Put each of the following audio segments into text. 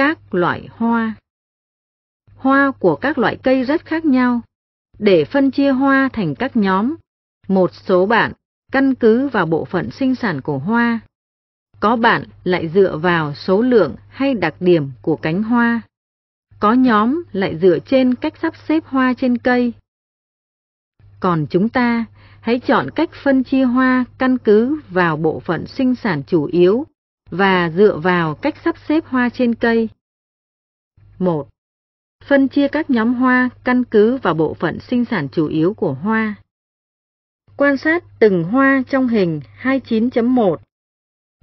các loại hoa. Hoa của các loại cây rất khác nhau. Để phân chia hoa thành các nhóm, một số bạn căn cứ vào bộ phận sinh sản của hoa. Có bạn lại dựa vào số lượng hay đặc điểm của cánh hoa. Có nhóm lại dựa trên cách sắp xếp hoa trên cây. Còn chúng ta hãy chọn cách phân chia hoa căn cứ vào bộ phận sinh sản chủ yếu và dựa vào cách sắp xếp hoa trên cây. 1. Phân chia các nhóm hoa căn cứ vào bộ phận sinh sản chủ yếu của hoa. Quan sát từng hoa trong hình 29.1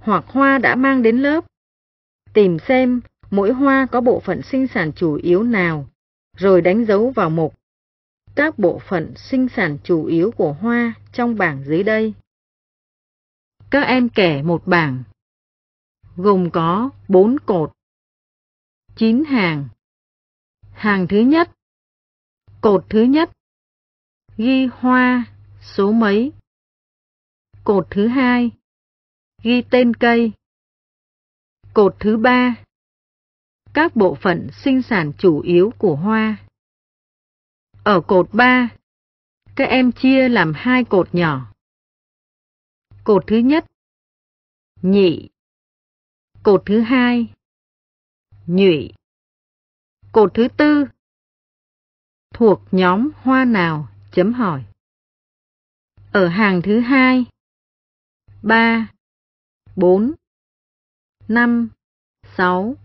hoặc hoa đã mang đến lớp. Tìm xem mỗi hoa có bộ phận sinh sản chủ yếu nào, rồi đánh dấu vào mục các bộ phận sinh sản chủ yếu của hoa trong bảng dưới đây. Các em kẻ một bảng, gồm có 4 cột, 9 hàng. Hàng thứ nhất, cột thứ nhất, ghi hoa số mấy. Cột thứ hai, ghi tên cây. Cột thứ ba, các bộ phận sinh sản chủ yếu của hoa. Ở cột 3, các em chia làm hai cột nhỏ. Cột thứ nhất, nhị. Cột thứ hai. Nhụy. Cột thứ tư. Thuộc nhóm hoa nào? Chấm hỏi. Ở hàng thứ hai. Ba. Bốn. Năm. Sáu.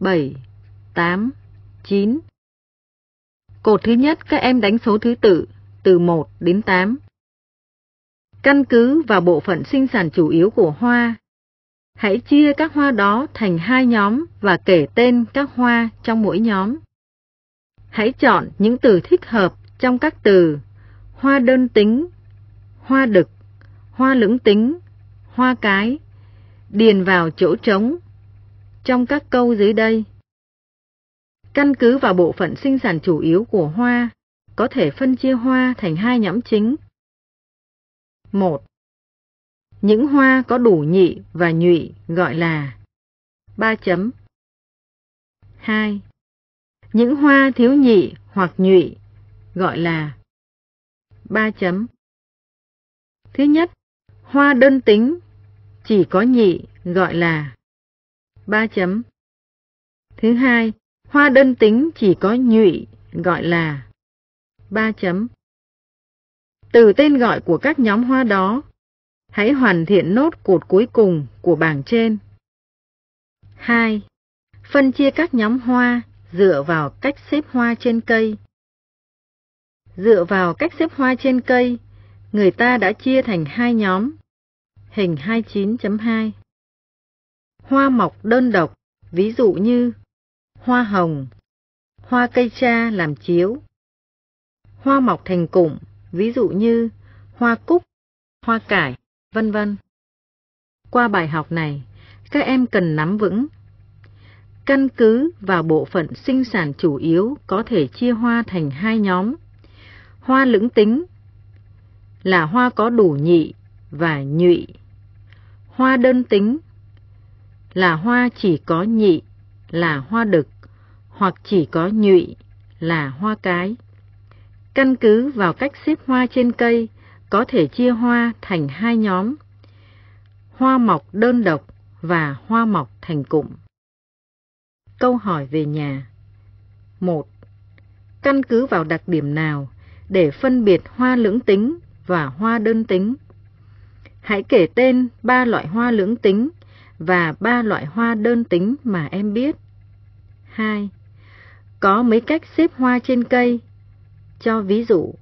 Bảy. Tám. Chín. Cột thứ nhất các em đánh số thứ tự, từ một đến tám. Căn cứ vào bộ phận sinh sản chủ yếu của hoa hãy chia các hoa đó thành hai nhóm và kể tên các hoa trong mỗi nhóm. Hãy chọn những từ thích hợp trong các từ hoa đơn tính, hoa đực, hoa lưỡng tính, hoa cái, điền vào chỗ trống trong các câu dưới đây. Căn cứ vào bộ phận sinh sản chủ yếu của hoa, có thể phân chia hoa thành hai nhóm chính. 1. Những hoa có đủ nhị và nhụy gọi là 3 chấm. 2. Những hoa thiếu nhị hoặc nhụy gọi là 3 chấm. Thứ nhất, hoa đơn tính chỉ có nhị gọi là 3 chấm. Thứ hai, Hoa đơn tính chỉ có nhụy, gọi là 3 chấm. Từ tên gọi của các nhóm hoa đó, hãy hoàn thiện nốt cột cuối cùng của bảng trên. 2. Phân chia các nhóm hoa dựa vào cách xếp hoa trên cây. Dựa vào cách xếp hoa trên cây, người ta đã chia thành hai nhóm. Hình 29.2 Hoa mọc đơn độc, ví dụ như hoa hồng, hoa cây cha làm chiếu, hoa mọc thành cụm, ví dụ như hoa cúc, hoa cải, vân vân. Qua bài học này, các em cần nắm vững. Căn cứ vào bộ phận sinh sản chủ yếu có thể chia hoa thành hai nhóm. Hoa lưỡng tính là hoa có đủ nhị và nhụy. Hoa đơn tính là hoa chỉ có nhị là hoa đực hoặc chỉ có nhụy là hoa cái. Căn cứ vào cách xếp hoa trên cây, có thể chia hoa thành hai nhóm, hoa mọc đơn độc và hoa mọc thành cụm. Câu hỏi về nhà 1. Căn cứ vào đặc điểm nào để phân biệt hoa lưỡng tính và hoa đơn tính? Hãy kể tên ba loại hoa lưỡng tính và ba loại hoa đơn tính mà em biết. 2. Có mấy cách xếp hoa trên cây. Cho ví dụ.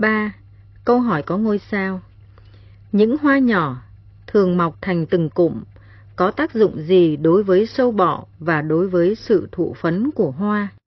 3. Câu hỏi có ngôi sao. Những hoa nhỏ thường mọc thành từng cụm, có tác dụng gì đối với sâu bọ và đối với sự thụ phấn của hoa?